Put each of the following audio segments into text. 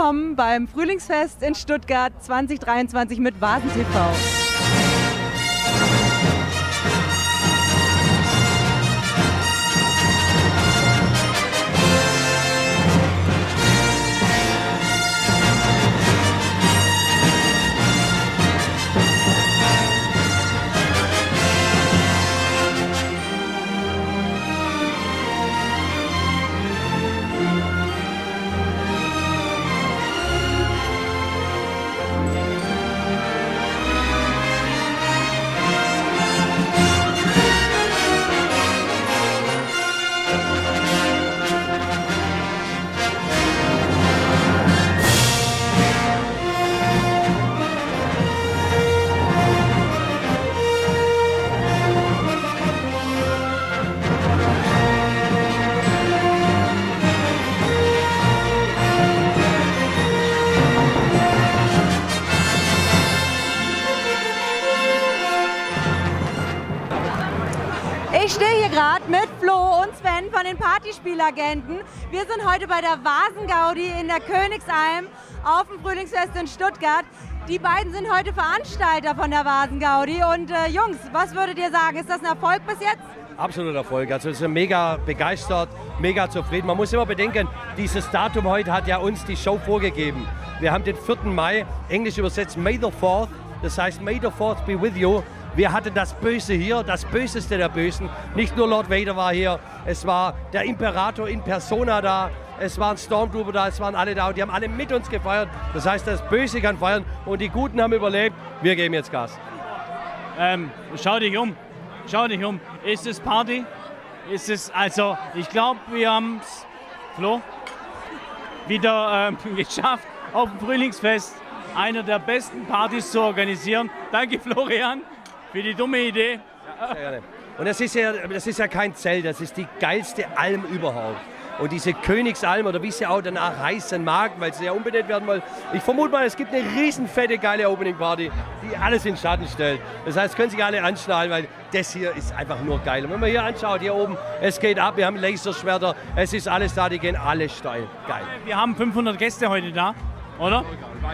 Willkommen beim Frühlingsfest in Stuttgart 2023 mit Vasen TV. Partyspielagenten. Wir sind heute bei der Vasengaudi in der Königsalm auf dem Frühlingsfest in Stuttgart. Die beiden sind heute Veranstalter von der Vasengaudi. Und äh, Jungs, was würdet ihr sagen? Ist das ein Erfolg bis jetzt? Absoluter Erfolg. Also wir sind mega begeistert, mega zufrieden. Man muss immer bedenken, dieses Datum heute hat ja uns die Show vorgegeben. Wir haben den 4. Mai, englisch übersetzt May the 4th, das heißt May the 4th be with you. Wir hatten das Böse hier, das Böseste der Bösen. Nicht nur Lord Vader war hier, es war der Imperator in Persona da, es waren Stormtrooper da, es waren alle da und die haben alle mit uns gefeiert. Das heißt, das Böse kann feiern und die Guten haben überlebt. Wir geben jetzt Gas. Ähm, schau dich um. Schau dich um. Ist es Party? Ist es, also, ich glaube, wir haben es, Flo, wieder ähm, geschafft, auf dem Frühlingsfest eine der besten Partys zu organisieren. Danke, Florian, für die dumme Idee. Sehr gerne. Und das ist, ja, das ist ja kein Zelt, das ist die geilste Alm überhaupt. Und diese Königsalm oder wie sie auch danach heißen mag, weil sie ja umbenannt werden wollen. Ich vermute mal, es gibt eine riesen fette, geile Opening Party, die alles in Schatten stellt. Das heißt, können sich alle anschnallen, weil das hier ist einfach nur geil. Und wenn man hier anschaut, hier oben, es geht ab, wir haben Laserschwerter, es ist alles da, die gehen alle steil. Geil. Wir haben 500 Gäste heute da, oder?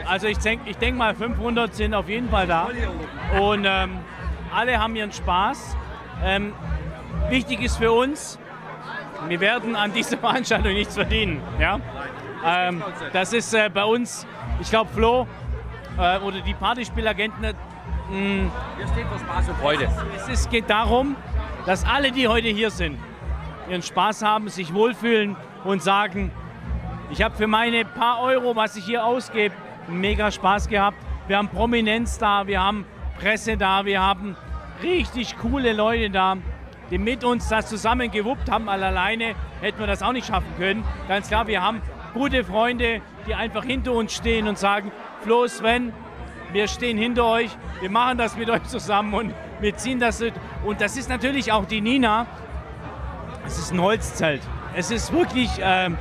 Also ich denke ich denk mal, 500 sind auf jeden Fall da. Und ähm, alle haben ihren Spaß. Ähm, wichtig ist für uns, wir werden an dieser Veranstaltung nichts verdienen. Ja? Ähm, das ist äh, bei uns, ich glaube, Flo äh, oder die Partyspielagenten, äh, Wir stehen für Spaß und Freude. es ist, geht darum, dass alle, die heute hier sind, ihren Spaß haben, sich wohlfühlen und sagen, ich habe für meine paar Euro, was ich hier ausgebe, mega Spaß gehabt. Wir haben Prominenz da, wir haben Presse da, wir haben richtig coole Leute da, die mit uns das zusammen gewuppt haben. Weil alleine hätten wir das auch nicht schaffen können. Ganz klar, wir haben gute Freunde, die einfach hinter uns stehen und sagen, Flo, Sven, wir stehen hinter euch, wir machen das mit euch zusammen und wir ziehen das. Und das ist natürlich auch die Nina. Es ist ein Holzzelt. Es ist wirklich ähm,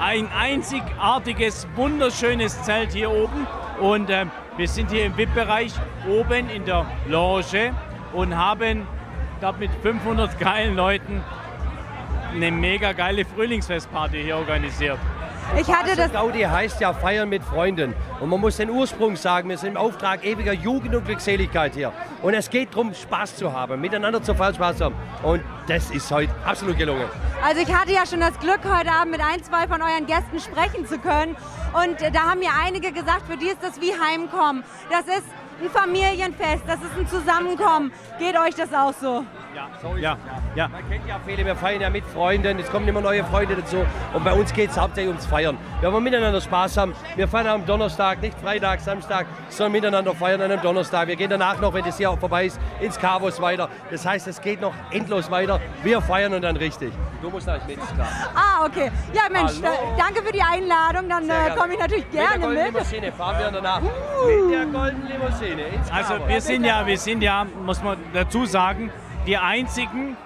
ein einzigartiges, wunderschönes Zelt hier oben. Und ähm, wir sind hier im VIP-Bereich oben in der Loge und haben, glaube, mit 500 geilen Leuten eine mega geile Frühlingsfestparty hier organisiert. Ich hatte das. Gaudi heißt ja feiern mit Freunden. Und man muss den Ursprung sagen, wir sind im Auftrag ewiger Jugend und Glückseligkeit hier. Und es geht darum, Spaß zu haben, miteinander zu feiern, Spaß zu haben. Und das ist heute absolut gelungen. Also ich hatte ja schon das Glück, heute Abend mit ein, zwei von euren Gästen sprechen zu können. Und da haben mir einige gesagt, für die ist das wie Heimkommen. Das ist ein Familienfest, das ist ein Zusammenkommen. Geht euch das auch so? Ja, ja, ja. Man kennt ja viele, wir feiern ja mit Freunden, es kommen immer neue Freunde dazu. Und bei uns geht es hauptsächlich ums Feiern. Wenn wir miteinander Spaß haben, wir feiern am Donnerstag, nicht Freitag, Samstag, sondern miteinander feiern an einem Donnerstag. Wir gehen danach noch, wenn das hier auch vorbei ist, ins Carvos weiter. Das heißt, es geht noch endlos weiter. Wir feiern und dann richtig. Du musst natürlich mit, klar. Ah, okay. Ja, Mensch, äh, danke für die Einladung. Dann äh, gerne. komme ich natürlich Mit der gerne goldenen mit. Limousine fahren wir danach. Mit der goldenen Limousine ins Also Carvos. wir sind ja, wir sind ja, muss man dazu sagen, die einzigen,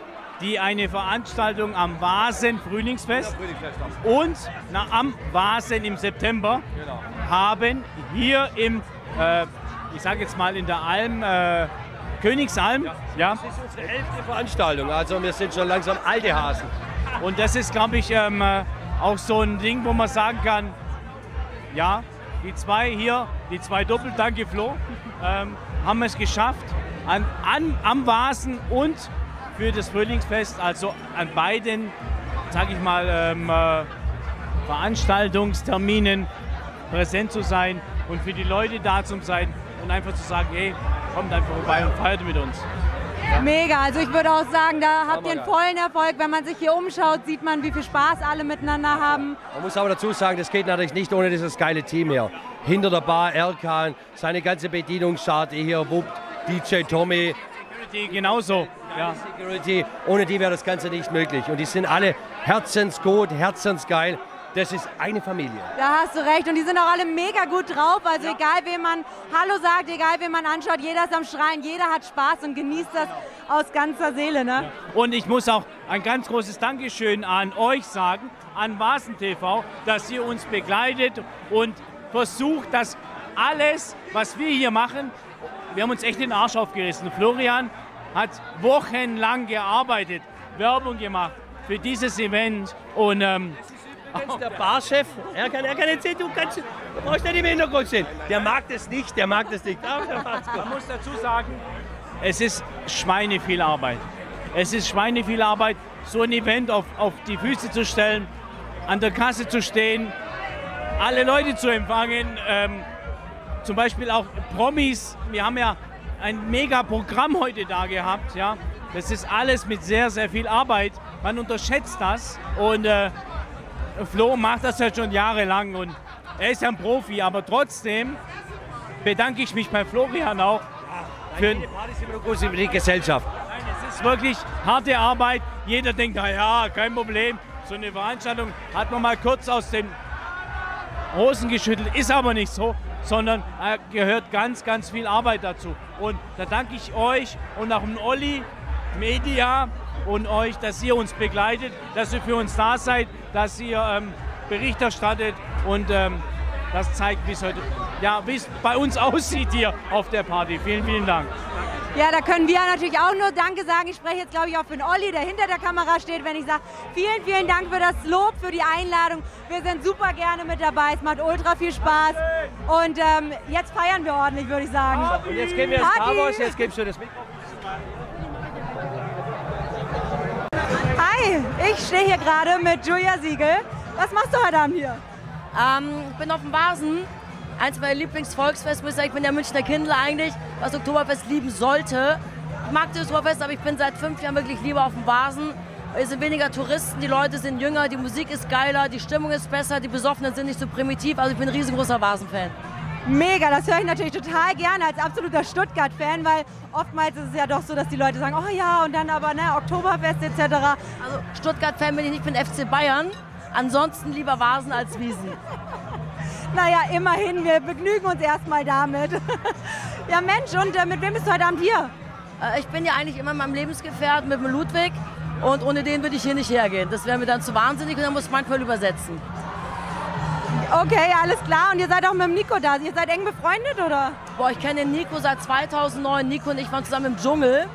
die eine Veranstaltung am Vasen Frühlingsfest und na, am Vasen im September Genau. haben hier im, äh, ich sage jetzt mal in der Alm, äh, Königsalm, ja. Das ist unsere elfte Veranstaltung, also wir sind schon langsam alte Hasen. Und das ist, glaube ich, ähm, äh, auch so ein Ding, wo man sagen kann, ja, die zwei hier, die zwei Doppel, danke Flo, ähm, haben es geschafft, an, an, am Vasen und für das Frühlingsfest, also an beiden, sage ich mal, ähm, äh, Veranstaltungsterminen präsent zu sein und für die Leute da zu sein und einfach zu sagen, hey, kommt einfach vorbei und feiert mit uns. Mega, also ich würde auch sagen, da habt ihr einen vollen Erfolg. Wenn man sich hier umschaut, sieht man, wie viel Spaß alle miteinander haben. Man muss aber dazu sagen, das geht natürlich nicht ohne dieses geile Team hier. Hinter der Bar Erkan, seine ganze Bedienungsscharte hier wuppt, DJ Tommy. Security genauso. Ja. Security, ohne die wäre das Ganze nicht möglich. Und die sind alle herzensgut, herzensgeil. Das ist eine Familie. Da hast du recht. Und die sind auch alle mega gut drauf. Also egal, wem man Hallo sagt, egal, wem man anschaut, jeder ist am Schreien, jeder hat Spaß und genießt das aus ganzer Seele. Ne? Und ich muss auch ein ganz großes Dankeschön an euch sagen, an Vasen TV, dass ihr uns begleitet und versucht, dass alles, was wir hier machen, wir haben uns echt den Arsch aufgerissen. Florian hat wochenlang gearbeitet, Werbung gemacht für dieses Event und ähm, der Barchef, er kann, er kann erzählen, du kannst, du brauchst nicht im Hintergrund stehen. Der mag das nicht, der mag das nicht. Man muss dazu sagen, es ist Schweine viel Arbeit. Es ist Schweine viel Arbeit, so ein Event auf, auf die Füße zu stellen, an der Kasse zu stehen, alle Leute zu empfangen, ähm, zum Beispiel auch Promis. Wir haben ja ein mega Programm heute da gehabt. Ja. Das ist alles mit sehr, sehr viel Arbeit. Man unterschätzt das und äh, Flo macht das ja schon jahrelang und er ist ja ein Profi, aber trotzdem bedanke ich mich bei Florian auch für, Jede Party ist immer groß über die Gesellschaft. Nein, es ist wirklich harte Arbeit. Jeder denkt, na ja, kein Problem. So eine Veranstaltung hat man mal kurz aus den Hosen geschüttelt. Ist aber nicht so, sondern äh, gehört ganz, ganz viel Arbeit dazu. Und da danke ich euch und auch dem Olli, Media und euch, dass ihr uns begleitet, dass ihr für uns da seid, dass ihr ähm, Bericht erstattet und ähm, das zeigt, wie es heute, ja, bei uns aussieht hier auf der Party. Vielen, vielen Dank. Ja, da können wir natürlich auch nur Danke sagen. Ich spreche jetzt, glaube ich, auch für den Olli, der hinter der Kamera steht, wenn ich sage, vielen, vielen Dank für das Lob, für die Einladung. Wir sind super gerne mit dabei. Es macht ultra viel Spaß. Und ähm, jetzt feiern wir ordentlich, würde ich sagen. Und jetzt gehen wir ins. Star Wars, jetzt gibst du das Mikrofon. Hi, ich stehe hier gerade mit Julia Siegel. Was machst du heute Abend hier? Ähm, ich bin auf dem Vasen. Eins meiner Lieblingsvolksfest, muss ich sagen, ich bin der Münchner Kindle eigentlich, was Oktoberfest lieben sollte. Ich mag das Oktoberfest, aber ich bin seit fünf Jahren wirklich lieber auf dem Vasen. Es sind weniger Touristen, die Leute sind jünger, die Musik ist geiler, die Stimmung ist besser, die Besoffenen sind nicht so primitiv. Also ich bin ein riesengroßer Vasen-Fan. Mega, das höre ich natürlich total gerne als absoluter Stuttgart-Fan, weil oftmals ist es ja doch so, dass die Leute sagen, oh ja, und dann aber ne, Oktoberfest etc. Also Stuttgart-Fan bin ich nicht, ich bin FC Bayern. Ansonsten lieber Vasen als Wiesen. Naja, immerhin, wir begnügen uns erstmal damit. ja Mensch, und äh, mit wem bist du heute Abend hier? Äh, ich bin ja eigentlich immer meinem Lebensgefährten, mit dem Ludwig. Und ohne den würde ich hier nicht hergehen. Das wäre mir dann zu wahnsinnig und dann muss ich manchmal übersetzen. Okay, alles klar. Und ihr seid auch mit dem Nico da. Ihr seid eng befreundet, oder? Boah, ich kenne den Nico seit 2009. Nico und ich waren zusammen im Dschungel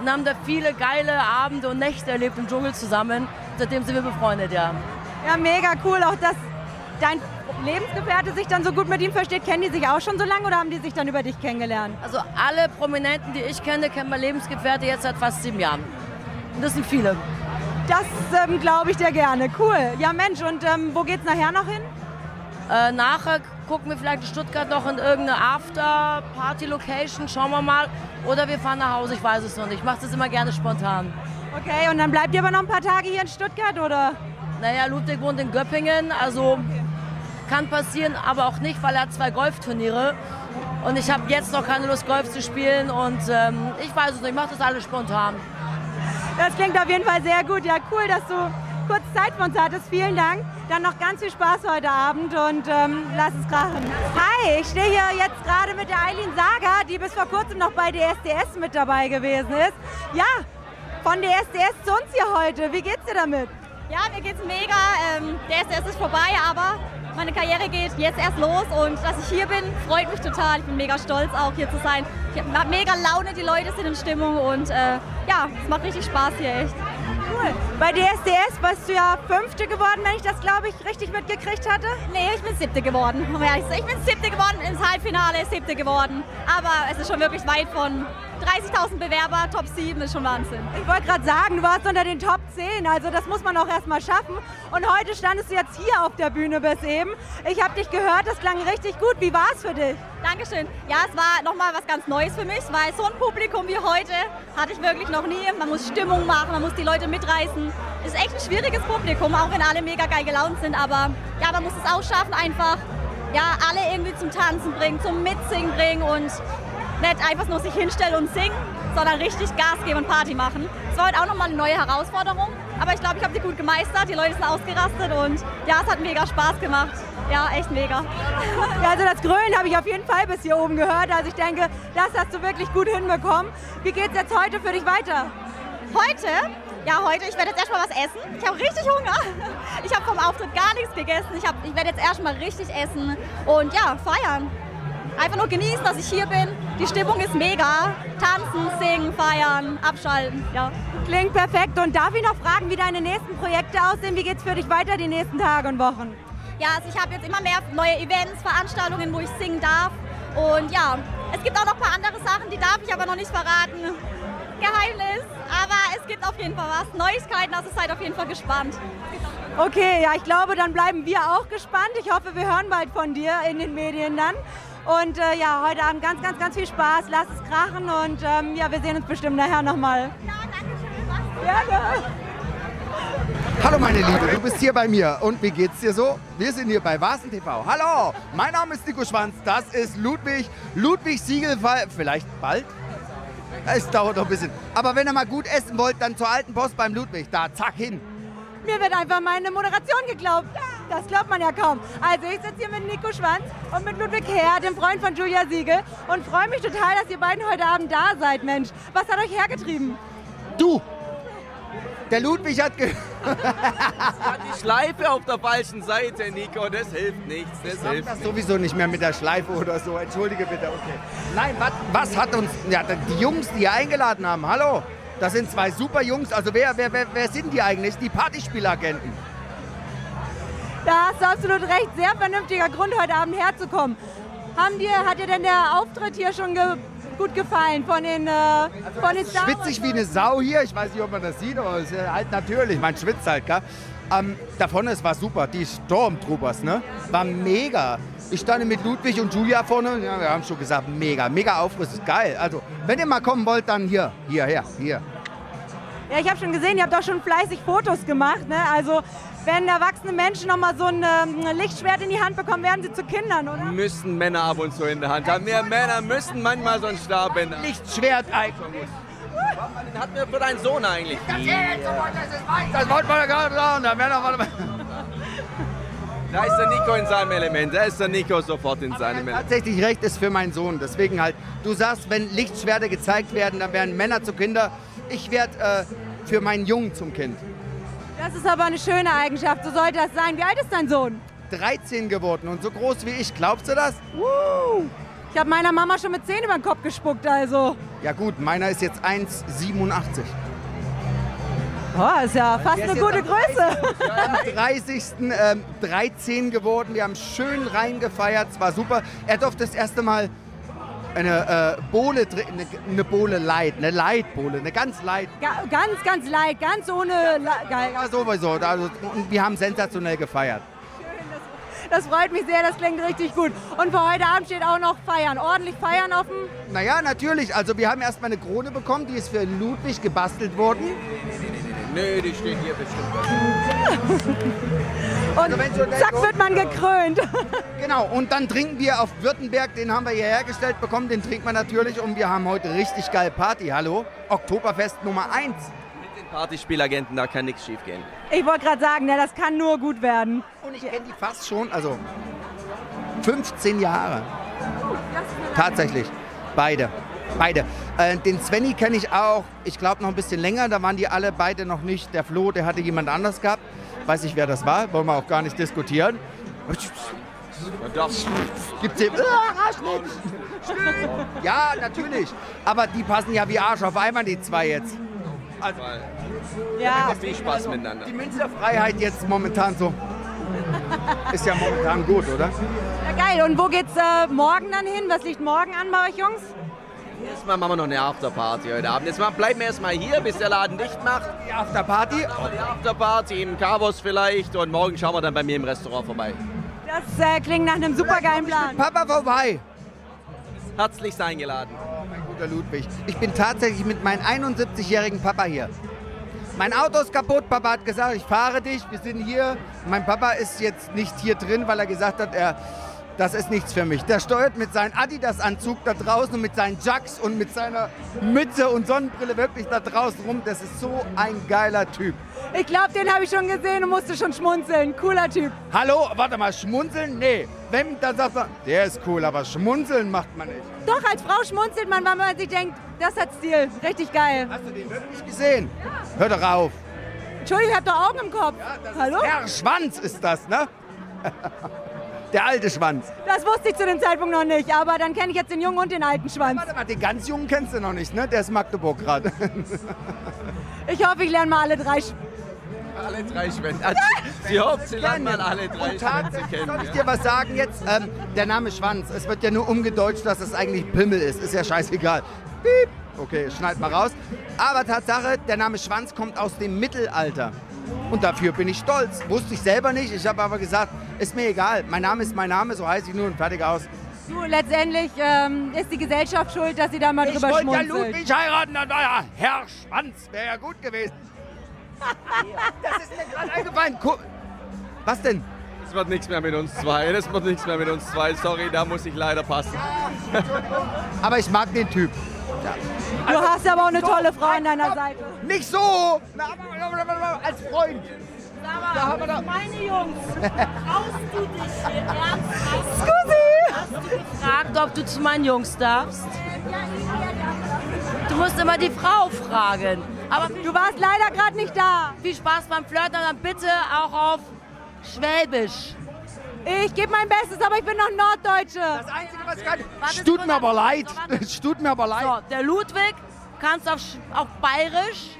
und haben da viele geile Abende und Nächte erlebt im Dschungel zusammen. Seitdem sind wir befreundet, ja. Ja, mega cool. Auch dass dein Lebensgefährte sich dann so gut mit ihm versteht. Kennen die sich auch schon so lange oder haben die sich dann über dich kennengelernt? Also alle Prominenten, die ich kenne, kennen mein Lebensgefährte jetzt seit fast sieben Jahren. Und das sind viele. Das ähm, glaube ich dir gerne. Cool. Ja, Mensch, und ähm, wo geht's nachher noch hin? Äh, nachher gucken wir vielleicht in Stuttgart noch in irgendeine After-Party-Location, schauen wir mal. Oder wir fahren nach Hause, ich weiß es noch nicht. Ich mache das immer gerne spontan. Okay, und dann bleibt ihr aber noch ein paar Tage hier in Stuttgart, oder? Naja, Ludwig wohnt in Göppingen, also kann passieren, aber auch nicht, weil er hat zwei Golfturniere. Und ich habe jetzt noch keine Lust, Golf zu spielen und ähm, ich weiß es nicht, ich mache das alles spontan. Das klingt auf jeden Fall sehr gut. Ja, cool, dass du kurz Zeit für uns hattest. Vielen Dank. Dann noch ganz viel Spaß heute Abend und ähm, lass es krachen. Hi, ich stehe hier jetzt gerade mit der Eileen Sager, die bis vor kurzem noch bei DSDS mit dabei gewesen ist. Ja, von DSDS zu uns hier heute. Wie geht's dir damit? Ja, mir geht's mega. Ähm, der SDS ist vorbei, aber meine Karriere geht jetzt erst los und dass ich hier bin, freut mich total. Ich bin mega stolz auch hier zu sein. Ich habe mega Laune, die Leute sind in Stimmung und äh, ja, es macht richtig Spaß hier echt. Cool. Bei DSDS warst du ja Fünfte geworden, wenn ich das, glaube ich, richtig mitgekriegt hatte. Nee, ich bin Siebte geworden. Ich bin Siebte geworden, ins Halbfinale Siebte geworden. Aber es ist schon wirklich weit von 30.000 Bewerber, Top 7 ist schon Wahnsinn. Ich wollte gerade sagen, du warst unter den Top 10, also das muss man auch erstmal schaffen. Und heute standest du jetzt hier auf der Bühne bis eben. Ich habe dich gehört, das klang richtig gut. Wie war es für dich? Dankeschön. Ja, es war nochmal was ganz Neues für mich, weil so ein Publikum wie heute hatte ich wirklich noch nie. Man muss Stimmung machen, man muss die Leute mitreißen. Ist echt ein schwieriges Publikum, auch wenn alle mega geil gelaunt sind. Aber ja, man muss es auch schaffen, einfach ja, alle irgendwie zum Tanzen bringen, zum Mitsingen bringen und nicht einfach nur sich hinstellen und singen, sondern richtig Gas geben und Party machen. Es war heute auch nochmal eine neue Herausforderung, aber ich glaube, ich habe die gut gemeistert. Die Leute sind ausgerastet und ja, es hat mega Spaß gemacht. Ja, echt mega. Ja, also das Grölen habe ich auf jeden Fall bis hier oben gehört. Also ich denke, das hast du wirklich gut hinbekommen. Wie geht es jetzt heute für dich weiter? Heute? Ja, heute, ich werde jetzt erstmal was essen. Ich habe richtig Hunger. Ich habe vom Auftritt gar nichts gegessen. Ich, hab, ich werde jetzt erstmal richtig essen und ja, feiern. Einfach nur genießen, dass ich hier bin. Die Stimmung ist mega. Tanzen, singen, feiern, abschalten. Ja. Klingt perfekt. Und darf ich noch fragen, wie deine nächsten Projekte aussehen? Wie geht es für dich weiter die nächsten Tage und Wochen? Ja, also ich habe jetzt immer mehr neue Events, Veranstaltungen, wo ich singen darf. Und ja, es gibt auch noch ein paar andere Sachen, die darf ich aber noch nicht verraten. Geheimnis, aber es gibt auf jeden Fall was. Neuigkeiten, also seid auf jeden Fall gespannt. Okay, ja, ich glaube, dann bleiben wir auch gespannt. Ich hoffe, wir hören bald von dir in den Medien dann. Und äh, ja, heute Abend ganz, ganz, ganz viel Spaß. Lass es krachen und ähm, ja, wir sehen uns bestimmt nachher nochmal. Ja, danke schön. Gerne. Hallo meine Liebe, du bist hier bei mir und wie geht's dir so? Wir sind hier bei Vasen TV. Hallo, mein Name ist Nico Schwanz, das ist Ludwig, Ludwig Siegelfall, vielleicht bald? Es dauert noch ein bisschen. Aber wenn ihr mal gut essen wollt, dann zur alten Post beim Ludwig, da zack hin. Mir wird einfach meine Moderation geglaubt. Das glaubt man ja kaum. Also ich sitze hier mit Nico Schwanz und mit Ludwig Herr, dem Freund von Julia Siegel und freue mich total, dass ihr beiden heute Abend da seid, Mensch. Was hat euch hergetrieben? Du, der Ludwig hat ge hat die Schleife auf der falschen Seite, Nico. Das hilft nichts. Das Sag hilft das nicht. sowieso nicht mehr mit der Schleife oder so. Entschuldige bitte, okay. Nein, was, was hat uns, ja, die Jungs, die ihr eingeladen haben, hallo? Das sind zwei super Jungs. Also wer, wer, wer, wer sind die eigentlich? Die Partyspielagenten. Da hast du absolut recht. Sehr vernünftiger Grund, heute Abend herzukommen. Haben dir, hat dir denn der Auftritt hier schon ge gut gefallen von den, äh, von den Star Schwitzig wie eine Sau hier. Ich weiß nicht, ob man das sieht, aber es ist halt natürlich. Man schwitzt halt, gell? Ähm, da vorne, es war super. Die Stormtroopers, ne? War mega. Ich stand mit Ludwig und Julia vorne. Ja, wir haben schon gesagt, mega, mega Aufriss. Ist geil. Also, wenn ihr mal kommen wollt, dann hier, hierher, hier. Ja, ich habe schon gesehen, ihr habt auch schon fleißig Fotos gemacht. Ne? Also, wenn erwachsene Menschen noch mal so ein ähm, Lichtschwert in die Hand bekommen, werden sie zu Kindern, oder? Müssen Männer ab und zu in der Hand haben. Wir Männer müssen manchmal so einen Stab in der Hand. Lichtschwert-Icon. Den hatten wir für deinen Sohn eigentlich. Das wollte man ja gerade sagen. Da wäre noch mal. Da ist der Nico in seinem Element. Da ist der Nico sofort in seinem Element. Tatsächlich recht ist für meinen Sohn. Deswegen halt, du sagst, wenn Lichtschwerter gezeigt werden, dann werden Männer zu Kinder. Ich werde äh, für meinen Jungen zum Kind. Das ist aber eine schöne Eigenschaft, so sollte das sein. Wie alt ist dein Sohn? 13 geworden und so groß wie ich. Glaubst du das? Uh, ich habe meiner Mama schon mit 10 über den Kopf gespuckt, also. Ja gut, meiner ist jetzt 1,87. Oh, ist ja fast eine gute Größe. Am 30. Ähm, 13 geworden. Wir haben schön reingefeiert. Es war super. Er durfte das erste Mal eine äh, Bohle, eine, eine Bohle Light, eine Light-Bohle, eine ganz Light. Ga- ganz, ganz leicht, ganz ohne. Geil. Ja, sowieso. Also, wir haben sensationell gefeiert. Das freut mich sehr, das klingt richtig gut. Und für heute Abend steht auch noch Feiern. Ordentlich Feiern offen. Naja, natürlich. Also wir haben erstmal eine Krone bekommen, die ist für Ludwig gebastelt worden. Nö, die steht hier bestimmt. Und Also zack wird man gekrönt. Genau, und dann trinken wir auf Württemberg, den haben wir hier hergestellt bekommen, den trinkt man natürlich und wir haben heute richtig geil Party. Hallo? Oktoberfest Nummer 1. Mit den Partyspielagenten, da kann nichts schief gehen. Ich wollte gerade sagen, ne, das kann nur gut werden. Und ich kenne die fast schon, also 15 Jahre. Tatsächlich. Beide. Beide. Äh, den Svenny kenne ich auch, ich glaube noch ein bisschen länger, da waren die alle beide noch nicht. Der Flo, der hatte jemand anders gehabt. Weiß nicht, wer das war, wollen wir auch gar nicht diskutieren. Das Gibt's eben. Ja, natürlich. Aber die passen ja wie Arsch auf einmal, die zwei jetzt. Also, Ja, viel Spaß miteinander. Die Münchner Freiheit jetzt momentan so. Ist ja momentan gut, oder? ja geil. Und wo geht's äh, morgen dann hin? Was liegt morgen an bei euch Jungs? Erstmal machen wir noch eine Afterparty heute Abend. Jetzt mal, bleiben wir erstmal hier, bis der Laden dicht macht. Die Afterparty. Die Afterparty im Carvos vielleicht und morgen schauen wir dann bei mir im Restaurant vorbei. Das äh, klingt nach einem supergeilen Plan. Papa vorbei. Herzlichst eingeladen. Mein guter Ludwig. Ich bin tatsächlich mit meinem 71-jährigen Papa hier. Mein Auto ist kaputt. Papa hat gesagt, ich fahre dich. Wir sind hier. Mein Papa ist jetzt nicht hier drin, weil er gesagt hat, er, das ist nichts für mich. Der steuert mit seinem Adidas-Anzug da draußen und mit seinen Jacks und mit seiner Mütze und Sonnenbrille wirklich da draußen rum. Das ist so ein geiler Typ. Ich glaube, den habe ich schon gesehen und musste schon schmunzeln. Cooler Typ. Hallo, warte mal, schmunzeln? Nee. Wenn, dann sagt man, der ist cool, aber schmunzeln macht man nicht. Doch, als Frau schmunzelt man, weil man sich denkt, das hat Stil. Richtig geil. Hast du den wirklich gesehen? Hör doch auf. Entschuldigung, ich habe doch Augen im Kopf. Hallo? Der Schwanz ist das, ne? Der alte Schwanz. Das wusste ich zu dem Zeitpunkt noch nicht, aber dann kenne ich jetzt den jungen und den alten Schwanz. Warte mal, den ganz Jungen kennst du noch nicht, ne? Der ist Magdeburg gerade. Ich hoffe, ich lerne mal alle drei. Alle drei Schwänze. Also, sie hofft, sie lernen mal alle drei Und Schwänze tatsächlich, kennen. soll ich dir was sagen jetzt? Ähm, der Name Schwanz, es wird ja nur umgedeutscht, dass es eigentlich Pimmel ist. Ist ja scheißegal. Piep. Okay, schneid mal raus. Aber Tatsache, der Name Schwanz kommt aus dem Mittelalter. Und dafür bin ich stolz. Wusste ich selber nicht. Ich habe aber gesagt, ist mir egal. Mein Name ist mein Name, so heiße ich nur und fertig aus. Du, letztendlich ähm, ist die Gesellschaft schuld, dass sie da mal Ich drüber wollte ja schmunzelt. Ludwig heiraten, dann war ja Herr Schwanz. Wäre ja gut gewesen. Das ist mir gerade eingefallen. Was denn? Das wird nichts mehr mit uns zwei. Das wird nichts mehr mit uns zwei. Sorry, da muss ich leider passen. Aber ich mag den Typ. Du hast aber auch eine tolle Frau an deiner Seite. Nicht so! Als Freund. Da haben wir doch. Meine Jungs, traust du dich hier ernsthaft? Scusi! Hast du gefragt, ob du zu meinen Jungs darfst? Du musst immer die Frau fragen. Aber Du warst leider gerade nicht da. viel Spaß beim Flirten und dann bitte auch auf Schwäbisch. Ich gebe mein Bestes, aber ich bin noch Norddeutsche. Das Einzige, was ich kann. Warte, Es tut mir aber leid. Es tut mir aber leid. So, der Ludwig kannst auf, auf Bayerisch,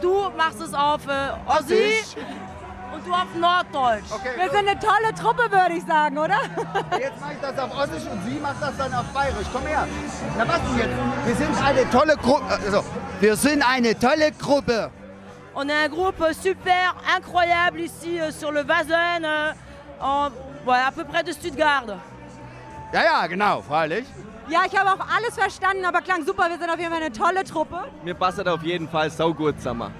du machst es auf äh, Ossi Ossisch. und du auf Norddeutsch. Okay, Wir sind eine tolle Truppe, würde ich sagen, oder? jetzt mache ich das auf Ossisch und sie macht das dann auf Bayerisch. Komm her. Na was denn jetzt? Wir sind eine tolle Gruppe. Also, wir sind eine tolle Gruppe. On est un groupe super incroyable ici euh, sur le Vazen, euh, ouais, à peu près de Stuttgart. Ja, ja, genau, freilich. Ja, ich habe auch alles verstanden, aber klang super. Wir sind auf jeden Fall eine tolle Truppe. Mir passt das auf jeden Fall saugut zusammen.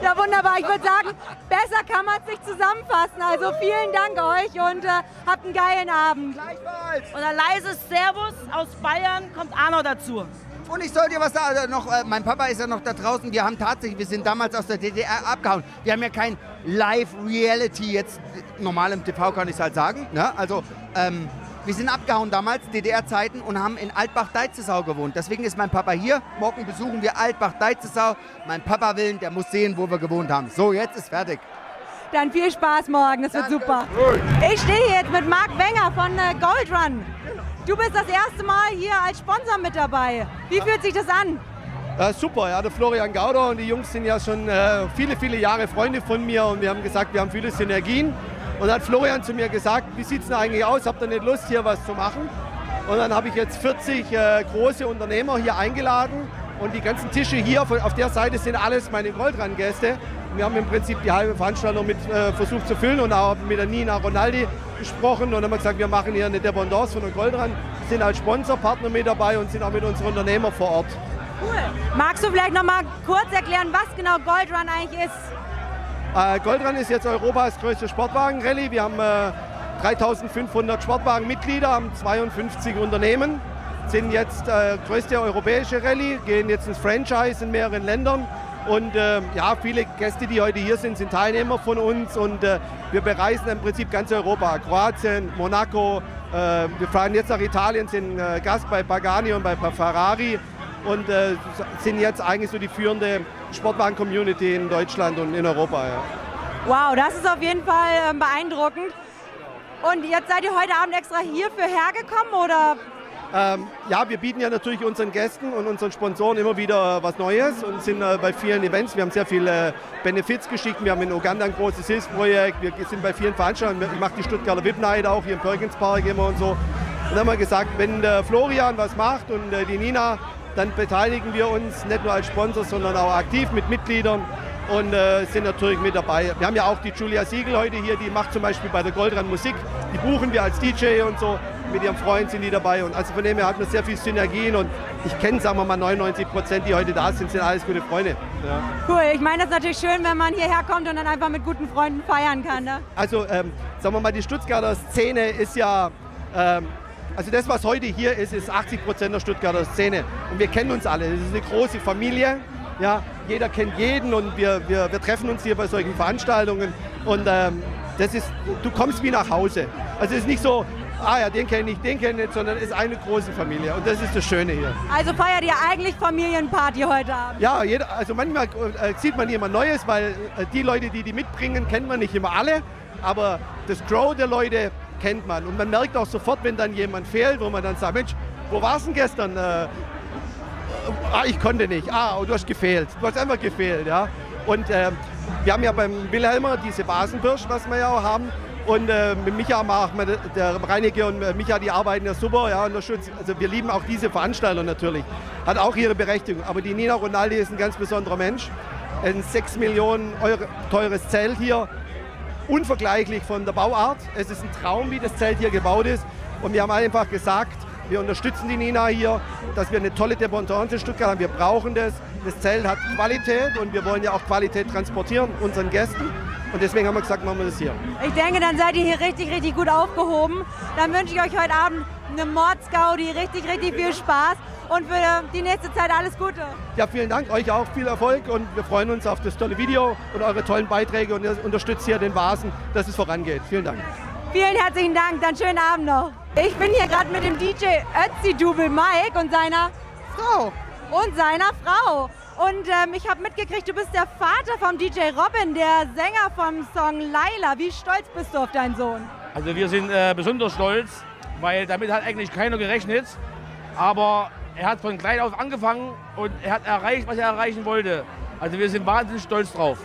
Ja, wunderbar. Ich würde sagen, besser kann man es nicht zusammenfassen. Also vielen Dank euch und äh, habt einen geilen Abend. Gleichfalls. Und ein leises Servus aus Bayern kommt Arno dazu. Und ich soll dir was sagen, also noch, äh, mein Papa ist ja noch da draußen. Wir haben tatsächlich, wir sind damals aus der DDR abgehauen. Wir haben ja kein Live-Reality jetzt, normal im TV kann ich es halt sagen. Ne? Also, ähm, wir sind abgehauen damals, DDR-Zeiten, und haben in Altbach-Deizesau gewohnt. Deswegen ist mein Papa hier. Morgen besuchen wir Altbach-Deizesau. Mein Papa will, der muss sehen, wo wir gewohnt haben. So, jetzt ist fertig. Dann viel Spaß morgen, das wird super. Ich stehe hier jetzt mit Marc Wenger von äh, Gold Run. Du bist das erste Mal hier als Sponsor mit dabei. Wie fühlt sich das an? Ja, super, ja, der Florian Gauder und die Jungs sind ja schon äh, viele, viele Jahre Freunde von mir und wir haben gesagt, wir haben viele Synergien. Und dann hat Florian zu mir gesagt, wie sieht es denn eigentlich aus, habt ihr nicht Lust, hier was zu machen? Und dann habe ich jetzt 40 äh, große Unternehmer hier eingeladen und die ganzen Tische hier von, auf der Seite sind alles meine Goldrand-Gäste. Wir haben im Prinzip die halbe Veranstaltung mit äh, versucht zu füllen und auch mit der Nina Ronaldi gesprochen und haben gesagt, wir machen hier eine Dependance von der Goldrand, sind als Sponsorpartner mit dabei und sind auch mit unseren Unternehmern vor Ort. Cool. Magst du vielleicht noch mal kurz erklären, was genau Gold Run eigentlich ist? Äh, Goldrand ist jetzt Europas größte Sportwagen-Rallye. Wir haben äh, 3500 Sportwagenmitglieder, haben 52 Unternehmen, sind jetzt äh, größte europäische Rallye, gehen jetzt ins Franchise in mehreren Ländern. Und äh, ja, viele Gäste, die heute hier sind, sind Teilnehmer von uns und äh, wir bereisen im Prinzip ganz Europa. Kroatien, Monaco, äh, wir fahren jetzt nach Italien, sind äh, Gast bei Pagani und bei Ferrari und äh, sind jetzt eigentlich so die führende Sportwagen-Community in Deutschland und in Europa. Ja. Wow, das ist auf jeden Fall ähm, beeindruckend. Und jetzt seid ihr heute Abend extra hierfür hergekommen oder? Ähm, ja, wir bieten ja natürlich unseren Gästen und unseren Sponsoren immer wieder was Neues und sind äh, bei vielen Events. Wir haben sehr viele äh, Benefits geschickt. Wir haben in Uganda ein großes Hilfsprojekt. Wir sind bei vielen Veranstaltungen. Ich mache die Stuttgarter VIP Night auch hier im Perkins Park immer und so. Und dann haben wir gesagt, wenn der Florian was macht und äh, die Nina, dann beteiligen wir uns nicht nur als Sponsor, sondern auch aktiv mit Mitgliedern und äh, sind natürlich mit dabei. Wir haben ja auch die Julia Siegel heute hier, die macht zum Beispiel bei der Goldrand Musik. Die buchen wir als DJ und so mit ihrem Freund sind die dabei. Und also von dem her hat man sehr viel Synergien und ich kenne, sagen wir mal, 99 Prozent, die heute da sind, sind alles gute Freunde. Ja. Cool, ich meine, das ist natürlich schön, wenn man hierher kommt und dann einfach mit guten Freunden feiern kann. Ne? Also, ähm, sagen wir mal, die Stuttgarter Szene ist ja, ähm, also das, was heute hier ist, ist 80 Prozent der Stuttgarter Szene. Und wir kennen uns alle. Das ist eine große Familie. Ja, jeder kennt jeden und wir, wir, wir treffen uns hier bei solchen Veranstaltungen. Und ähm, das ist, du kommst wie nach Hause. Also es ist nicht so, ah ja, den kenne ich, den kenne ich, sondern es ist eine große Familie. Und das ist das Schöne hier. Also feiert ihr eigentlich Familienparty heute Abend? Ja, jeder, also manchmal äh, sieht man jemand Neues, weil äh, die Leute, die die mitbringen, kennt man nicht immer alle. Aber das Grow der Leute kennt man. Und man merkt auch sofort, wenn dann jemand fehlt, wo man dann sagt, Mensch, wo warst du denn gestern? Äh, ah, ich konnte nicht. Ah, du hast gefehlt. Du hast einfach gefehlt, ja. Und äh, wir haben ja beim Wilhelmer diese Basenbirsch, was wir ja auch haben. Und äh, mit Micha macht der Reinecke und äh, Micha, die arbeiten ja super, ja, unterstützt. Also wir lieben auch diese Veranstalter natürlich. Hat auch ihre Berechtigung. Aber die Nina Ronaldi ist ein ganz besonderer Mensch. Ein 6 Millionen Euro teures Zelt hier. Unvergleichlich von der Bauart. Es ist ein Traum, wie das Zelt hier gebaut ist. Und wir haben einfach gesagt, wir unterstützen die Nina hier, dass wir eine tolle Dependance in Stuttgart haben. Wir brauchen das. Das Zelt hat Qualität und wir wollen ja auch Qualität transportieren unseren Gästen. Und deswegen haben wir gesagt, machen wir das hier. Ich denke, dann seid ihr hier richtig, richtig gut aufgehoben. Dann wünsche ich euch heute Abend eine Mordsgaudi, richtig, richtig viel Spaß und für die nächste Zeit alles Gute. Ja, vielen Dank, euch auch viel Erfolg und wir freuen uns auf das tolle Video und eure tollen Beiträge und ihr unterstützt hier den Vasen, dass es vorangeht. Vielen Dank. Vielen herzlichen Dank, dann schönen Abend noch. Ich bin hier gerade mit dem DJ Ötzi Double Mike und seiner Frau. Und seiner Frau. Und ähm, ich habe mitgekriegt, du bist der Vater vom DJ Robin, der Sänger vom Song Laila. Wie stolz bist du auf deinen Sohn? Also wir sind äh, besonders stolz, weil damit hat eigentlich keiner gerechnet. Aber er hat von klein auf angefangen und er hat erreicht, was er erreichen wollte. Also wir sind wahnsinnig stolz drauf.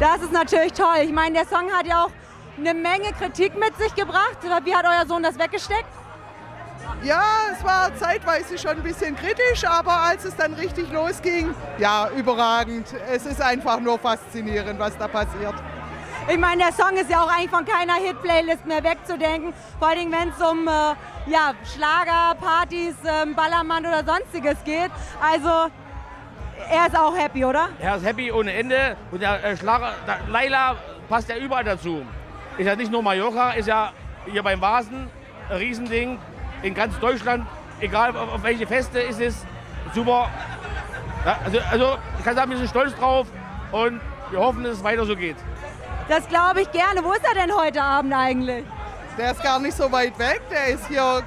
Das ist natürlich toll. Ich meine, der Song hat ja auch eine Menge Kritik mit sich gebracht. Wie hat euer Sohn das weggesteckt? Ja, es war zeitweise schon ein bisschen kritisch, aber als es dann richtig losging, ja, überragend. Es ist einfach nur faszinierend, was da passiert. Ich meine, der Song ist ja auch eigentlich von keiner Hit-Playlist mehr wegzudenken. Vor allem, wenn es um äh, ja, Schlager, Partys, äh, Ballermann oder sonstiges geht. Also, er ist auch happy, oder? Er ist happy ohne Ende. Und der äh, Schlager, der Laila passt ja überall dazu. Ist ja nicht nur Mallorca, ist ja hier beim Vasen ein Riesending in ganz Deutschland, egal auf, welche Feste ist es, super. Ja, also, also ich kann sagen, wir sind stolz drauf und wir hoffen, dass es weiter so geht. Das glaube ich gerne. Wo ist er denn heute Abend eigentlich? Der ist gar nicht so weit weg. Der ist hier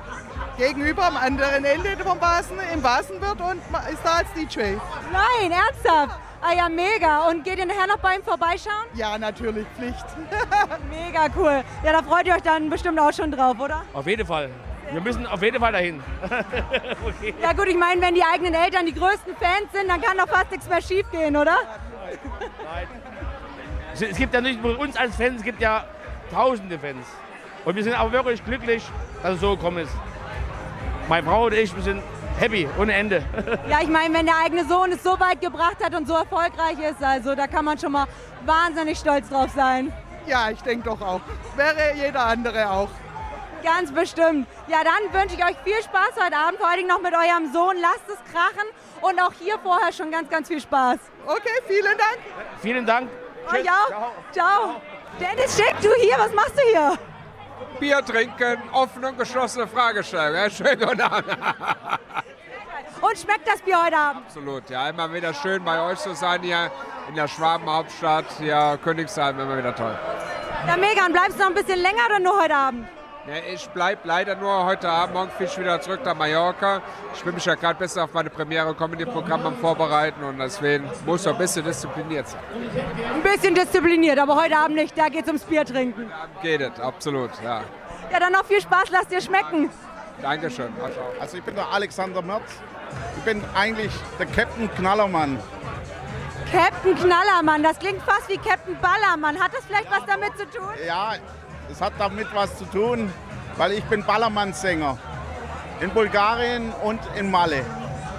gegenüber am anderen Ende vom Vasen, im Vasenwirt und ist da als DJ. Nein, ernsthaft? Ah ja, mega. Und geht ihr nachher noch bei ihm vorbeischauen? Ja, natürlich, Pflicht. mega cool. Ja, da freut ihr euch dann bestimmt auch schon drauf, oder? Auf jeden Fall. Wir müssen auf jeden Fall dahin. okay. Ja gut, ich meine, wenn die eigenen Eltern die größten Fans sind, dann kann doch fast nichts mehr schief gehen, oder? Nein. Nein. Es gibt ja nicht nur uns als Fans, es gibt ja tausende Fans. Und wir sind aber wirklich glücklich, dass es so gekommen ist. Meine Frau und ich, wir sind happy, ohne Ende. Ja, ich meine, wenn der eigene Sohn es so weit gebracht hat und so erfolgreich ist, also da kann man schon mal wahnsinnig stolz drauf sein. Ja, ich denke doch auch. Wäre jeder andere auch. Ganz bestimmt. Ja, dann wünsche ich euch viel Spaß heute Abend, vor allem noch mit eurem Sohn. Lasst es krachen und auch hier vorher schon ganz, ganz viel Spaß. Okay, vielen Dank. Vielen Dank. Oh, ja. Ciao. Ciao. Dennis, Schick, du hier, was machst du hier? Bier trinken, offene und geschlossene Fragestellung. Ja, schönen guten Abend. Und schmeckt das Bier heute Abend? Absolut, ja. Immer wieder schön bei euch zu sein hier in der Schwabenhauptstadt. Hier Königsheim, immer wieder toll. Ja, mega. Und bleibst du noch ein bisschen länger oder nur heute Abend? Ja, ich bleibe leider nur heute Abend, morgen ich wieder zurück nach Mallorca. Ich bin mich ja gerade besser auf meine Premiere Comedy-Programm am Vorbereiten und deswegen muss ich ein bisschen diszipliniert sein. Ein bisschen diszipliniert, aber heute Abend nicht, da geht es ums Bier trinken. Heute Abend geht es, absolut, ja. Ja, dann noch viel Spaß, lass dir schmecken. Dankeschön. Also ich bin der Alexander Merz. Ich bin eigentlich der Captain Knallermann. Captain Knallermann, das klingt fast wie Captain Ballermann. Hat das vielleicht was damit zu tun? Ja, es hat damit was zu tun, weil ich bin Ballermann-Sänger. In Bulgarien und in Malle.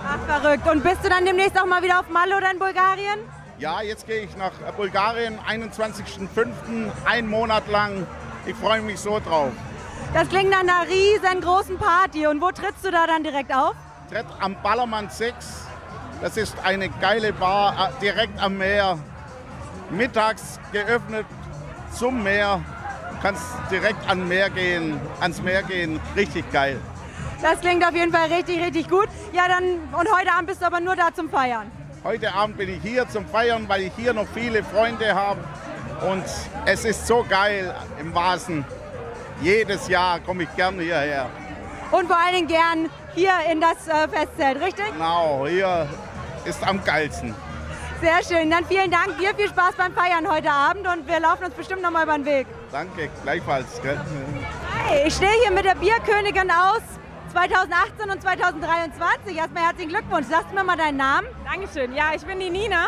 Ach, verrückt. Und bist du dann demnächst auch mal wieder auf Malle oder in Bulgarien? Ja, jetzt gehe ich nach Bulgarien, 21.05., einen Monat lang. Ich freue mich so drauf. Das klingt nach einer riesengroßen Party. Und wo trittst du da dann direkt auf? Tritt am Ballermann 6. Das ist eine geile Bar äh, direkt am Meer. Mittags geöffnet zum Meer. Du kannst direkt an Meer gehen, ans Meer gehen. Richtig geil. Das klingt auf jeden Fall richtig, richtig gut. Ja, dann und heute Abend bist du aber nur da zum Feiern. Heute Abend bin ich hier zum Feiern, weil ich hier noch viele Freunde habe. Und es ist so geil im Vasen. Jedes Jahr komme ich gerne hierher. Und vor allen Dingen gern hier in das äh, Festzelt, richtig? Genau, hier ist am geilsten. Sehr schön. Dann vielen Dank. Dir viel Spaß beim Feiern heute Abend und wir laufen uns bestimmt noch mal über den Weg. Danke, gleichfalls. Gell? Hi, ich stehe hier mit der Bierkönigin aus 2018 und 2023. Erstmal herzlichen Glückwunsch. Sagst du mir mal deinen Namen? Dankeschön. Ja, ich bin die Nina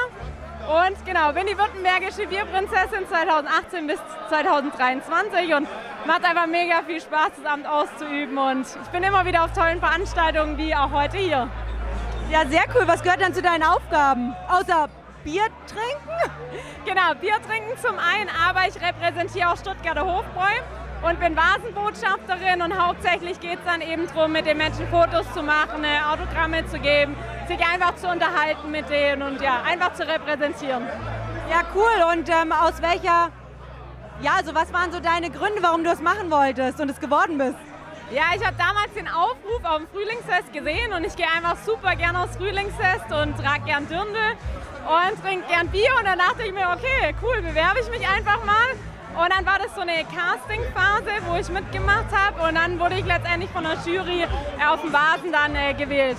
und genau, bin die württembergische Bierprinzessin 2018 bis 2023 und macht einfach mega viel Spaß, das Amt auszuüben und ich bin immer wieder auf tollen Veranstaltungen wie auch heute hier. Ja, sehr cool. Was gehört dann zu deinen Aufgaben? Außer Bier trinken? Genau, Bier trinken zum einen, aber ich repräsentiere auch Stuttgarter Hofbräu und bin Vasenbotschafterin und hauptsächlich geht es dann eben darum, mit den Menschen Fotos zu machen, äh, Autogramme zu geben, sich einfach zu unterhalten mit denen und ja, einfach zu repräsentieren. Ja, cool. Und ähm, aus welcher, ja, also was waren so deine Gründe, warum du es machen wolltest und es geworden bist? Ja, ich habe damals den Aufruf auf dem Frühlingsfest gesehen und ich gehe einfach super gerne aufs Frühlingsfest und trage gern Dirndl und trinke gern Bier und dann dachte ich mir, okay, cool, bewerbe ich mich einfach mal. Und dann war das so eine Casting-Phase, wo ich mitgemacht habe und dann wurde ich letztendlich von der Jury auf dem Vasen dann äh, gewählt.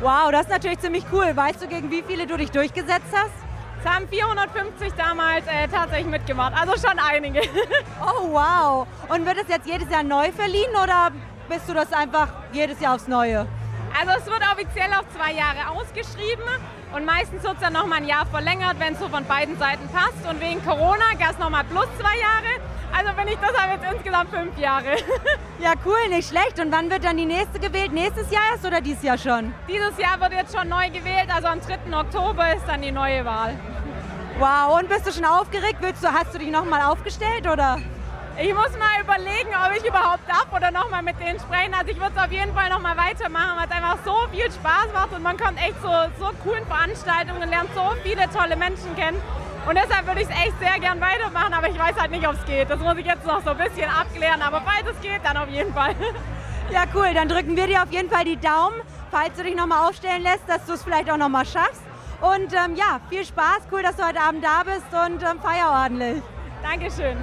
Wow, das ist natürlich ziemlich cool. Weißt du, gegen wie viele du dich durchgesetzt hast? Es haben 450 damals äh, tatsächlich mitgemacht, also schon einige. oh wow. Und wird es jetzt jedes Jahr neu verliehen oder bist du das einfach jedes Jahr aufs Neue? Also es wird offiziell auf zwei Jahre ausgeschrieben und meistens wird es dann nochmal ein Jahr verlängert, wenn es so von beiden Seiten passt. Und wegen Corona gab es nochmal plus zwei Jahre. Also wenn ich das habe, jetzt insgesamt fünf Jahre. ja, cool, nicht schlecht. Und wann wird dann die nächste gewählt? Nächstes Jahr erst oder dieses Jahr schon? Dieses Jahr wird jetzt schon neu gewählt, also am 3. Oktober ist dann die neue Wahl. Wow, und bist du schon aufgeregt? Willst du, hast du dich nochmal aufgestellt oder? Ich muss mal überlegen, ob ich überhaupt darf oder nochmal mit denen sprechen. Also ich würde es auf jeden Fall nochmal weitermachen, weil es einfach so viel Spaß macht und man kommt echt so, so coolen Veranstaltungen und lernt so viele tolle Menschen kennen. Und deshalb würde ich es echt sehr gern weitermachen, aber ich weiß halt nicht, ob es geht. Das muss ich jetzt noch so ein bisschen abklären, aber falls es geht, dann auf jeden Fall. Ja, cool. Dann drücken wir dir auf jeden Fall die Daumen, falls du dich nochmal aufstellen lässt, dass du es vielleicht auch nochmal schaffst. Und ähm, ja, viel Spaß. Cool, dass du heute Abend da bist und ähm, feier ordentlich. Dankeschön.